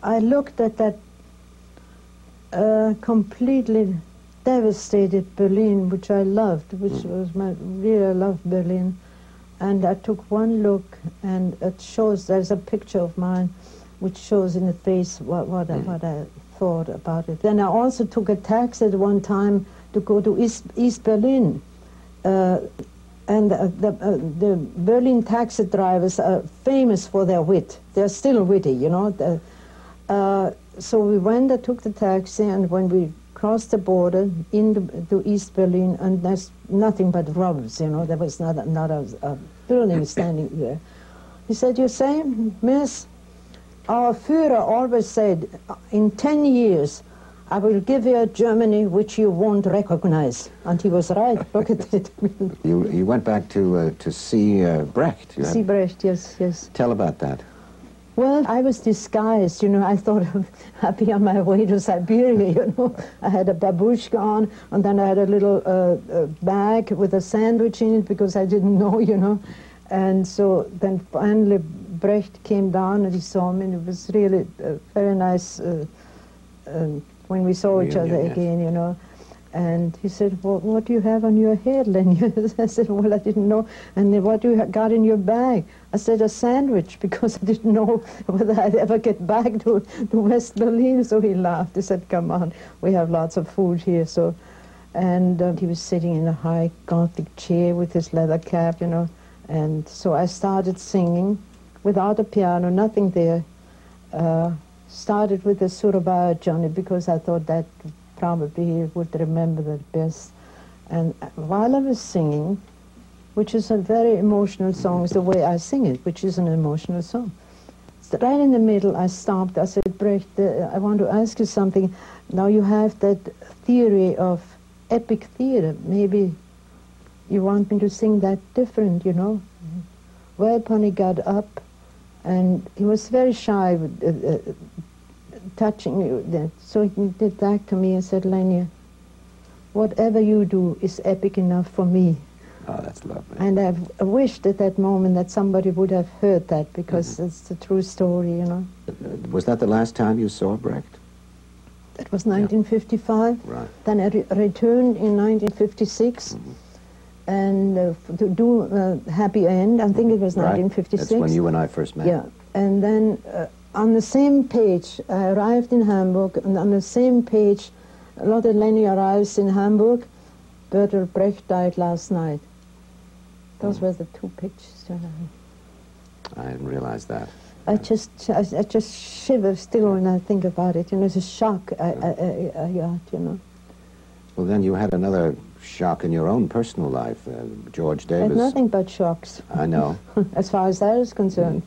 I looked at that uh, completely devastated Berlin, which I loved, which was my really I loved Berlin. And I took one look, and it shows there's a picture of mine, which shows in the face what what, I, what I thought about it. Then I also took a taxi at one time to go to East, East Berlin. Uh, and uh, the, uh, the Berlin taxi drivers are famous for their wit. They're still witty, you know. The, uh, so we went, I took the taxi, and when we crossed the border into East Berlin, and there's nothing but robbers, you know. There was not, not a, a standing there. He said, you say, miss, our Führer always said, in 10 years, I will give you a Germany which you won't recognize. And he was right. Look at it. You you went back to uh, to see uh, Brecht. You had- Siebrecht, yes, yes. Tell about that. Well, I was disguised, you know. I thought I'd be on my way to Siberia, you know. I had a babushka on, and then I had a little uh, uh, bag with a sandwich in it because I didn't know, you know. And so then finally Brecht came down and he saw me, and it was really a very nice uh, um, when we saw each other yes. again, you know. And he said, well, what do you have on your head, Lenya? I said, well, I didn't know. And then, what do you got in your bag? I said, a sandwich, because I didn't know whether I'd ever get back to, to West Berlin. So he laughed. He said, come on, we have lots of food here. So, and um, he was sitting in a high Gothic chair with his leather cap, you know. And so I started singing without a piano, nothing there. Uh, started with the Surabaya Johnny because I thought that probably he would remember that best. And while I was singing, which is a very emotional song, is the way I sing it, which is an emotional song. So right in the middle, I stopped. I said, Brecht, uh, I want to ask you something. Now you have that theory of epic theater. Maybe you want me to sing that different, you know? Whereupon he got up, and he was very shy, uh, uh, touching you. That. So he did that to me and said, Lenya, whatever you do is epic enough for me. Oh, that's lovely. And I've I wished at that moment that somebody would have heard that because it's the true story, you know. Was that the last time you saw Brecht? That was 1955. Right. Then I re- returned in 1956, and uh, f- to do uh, Happy End. I think it was Right. 1956. That's when you and I first met. Yeah, and then uh, on the same page, I arrived in Hamburg, and on the same page, Lotte Lenya arrives in Hamburg. Bertolt Brecht died last night. Those Mm. were the two pictures. you know. I didn't realize that. I just, I, I just shiver still when I think about it. You know, it's a shock I, I, I, I got. You know, Well, then you had another shock in your own personal life. Uh, George Davis. nothing but shocks. I know. as far as that is concerned.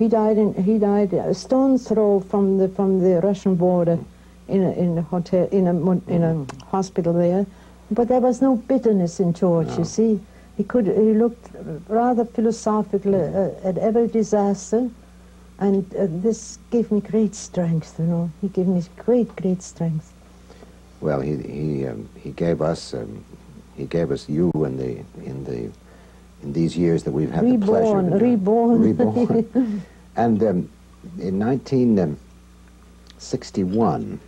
He died in he died a stone's throw from the from the Russian border, in a, in a hotel in a in a hospital there, but there was no bitterness in George. You see, he could he looked rather philosophical uh, at every disaster, and uh, this gave me great strength. You know, he gave me great great strength. Well, he he um, he gave us um, he gave us you in the in the in these years that we've had the pleasure. Reborn, know. reborn. reborn. and um, in 1961,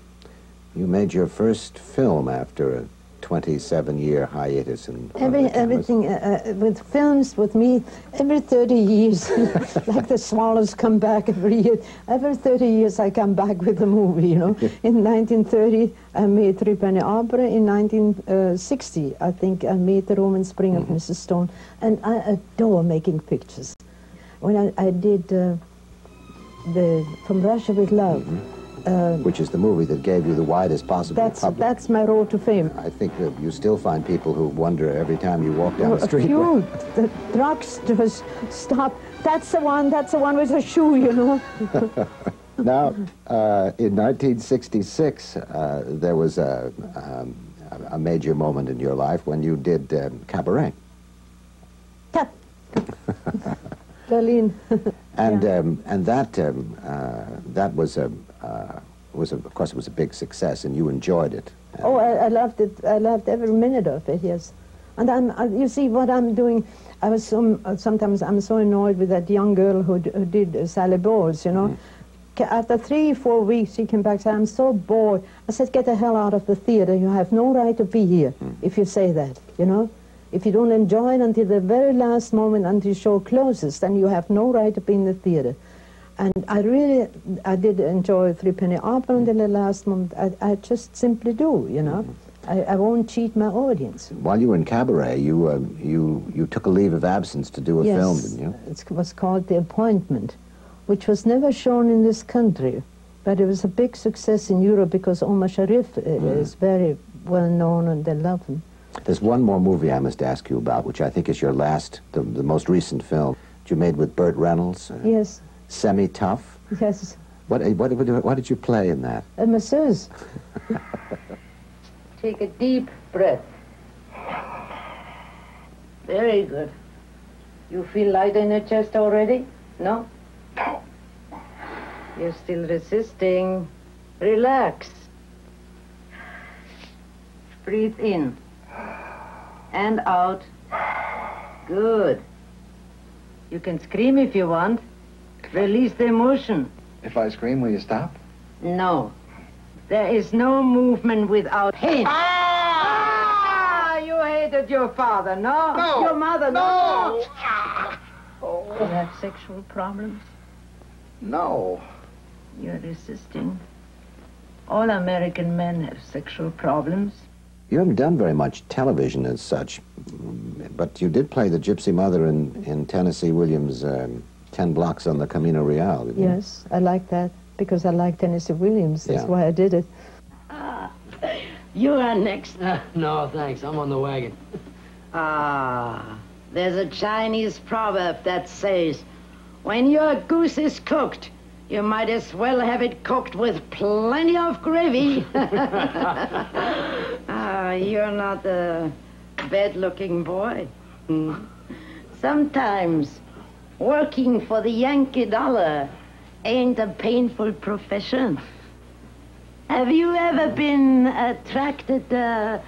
you made your first film after a 27-year hiatus in Every, everything uh, uh, with films with me, every 30 years, like the swallows come back every year. Every 30 years I come back with a movie, you know. In 1930 I made Three Penny Opera. In 1960 I think I made The Roman Spring of Mrs. Stone. And I adore making pictures. When I, I did uh, the From Russia with Love, uh, which is the movie that gave you the widest possible that's, public. that's my road to fame. I think that you still find people who wonder every time you walk down Well, the street. A few, the drugstores stop. That's the one. That's the one with the shoe. You know. Now, uh, in 1966, uh, there was a, um, a major moment in your life when you did um, cabaret, Tap. Berlin. and Yeah. um, and that um, uh, that was a was a, of course it was a big success, and you enjoyed it. oh, I, I loved it. I loved every minute of it. Yes. And I'm, uh, you see what I'm doing. I was so, uh, sometimes I'm so annoyed with that young girl who, d- who did uh, Sally Bowles. You know. Ca- After three, four weeks, she came back and said, I'm so bored. I said, get the hell out of the theater. You have no right to be here if you say that, you know? If you don't enjoy it until the very last moment, until the show closes, then you have no right to be in the theater. And I really, I did enjoy Three Penny Opera until the last moment. I, I just simply do, you know? I, I won't cheat my audience. While you were in cabaret, you um, you you took a leave of absence to do a yes, film, didn't you? It was called The Appointment, which was never shown in this country, but it was a big success in Europe because Omar Sharif uh, is very well known and they love him. There's one more movie I must ask you about, which I think is your last, the, the most recent film that you made with Burt Reynolds, uh, Yes, Semi Tough. yes, What, uh, what, what, what did you play in that? a masseuse. Take a deep breath. Very good. You feel light in your chest already? No? No. You're still resisting. Relax. Breathe in. And out. Good. You can scream if you want. Release the emotion. If I scream, will you stop? No. There is no movement without pain. Ah! You hated your father, no? No. Your mother, No. no? You have sexual problems? No. You're resisting. All American men have sexual problems. You haven't done very much television as such, mm, but you did play the Gypsy Mother in, in Tennessee Williams' um, 10 Blocks on the Camino Real. you? Yes, I like that because I like Tennessee Williams. That's Yeah. why I did it. You are next. no, thanks. I'm on the wagon. Ah, there's a Chinese proverb that says, when your goose is cooked, you might as well have it cooked with plenty of gravy. ah, you're not a bad-looking boy. Hmm. Sometimes working for the Yankee dollar ain't a painful profession. Have you ever been attracted uh,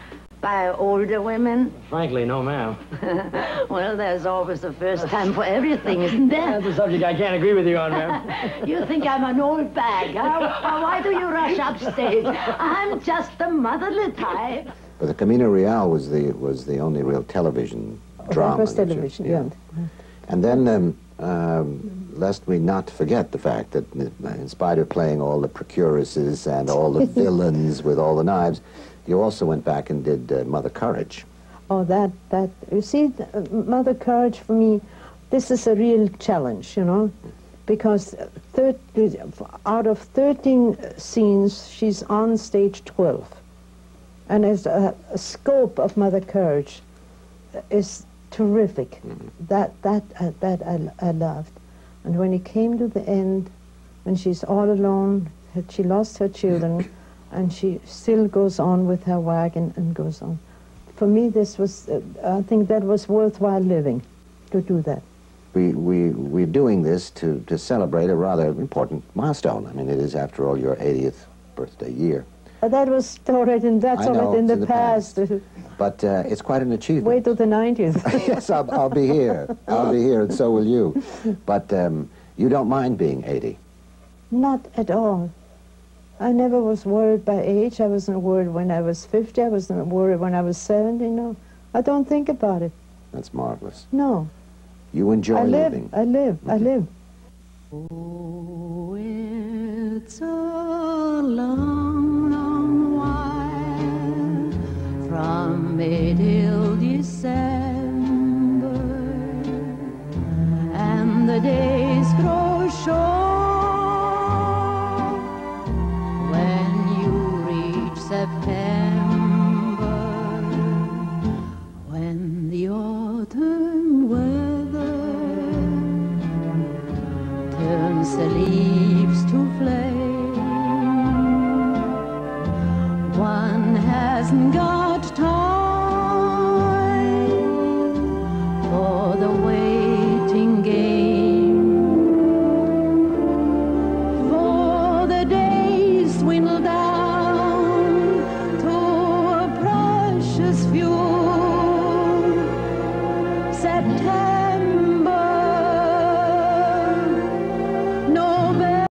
by older women? Frankly, no, ma'am. well, there's always the first time for everything, isn't there? That's a subject I can't agree with you on, ma'am. You think I'm an old bag, huh? Why do you rush upstage? I'm just the motherly type. But the Camino Real was the was the only real television drama. that was that you- television, yeah. And then, um, um, lest we not forget the fact that uh, in spite of playing all the procuresses and all the villains with all the knives, you also went back and did uh, Mother Courage. Oh, that, that, you see, Mother Courage for me, this is a real challenge, you know, because thir- out of 13 scenes, she's on stage 12. And as a, a scope of Mother Courage is terrific. That, that, uh, that I, I loved. And when it came to the end, when she's all alone, had- she lost her children, and she still goes on with her wagon and goes on. For me, this was, uh, I think that was worthwhile living, to do that. We, we, we're doing this to, to celebrate a rather important milestone. I mean, it is, after all, your 80th birthday year. Uh, that was already, in- that's I know, already in the, the past. But uh, it's quite an achievement. Wait till the 90s. yes, I'll, I'll be here. I'll be here, and so will you. But um, you don't mind being 80. Not at all. I never was worried by age. I wasn't worried when I was 50. I wasn't worried when I was 70. No, I don't think about it. That's marvelous. No, You enjoy I live. living. I live. I live. Oh, it's a long, from May till December, and the days grow short when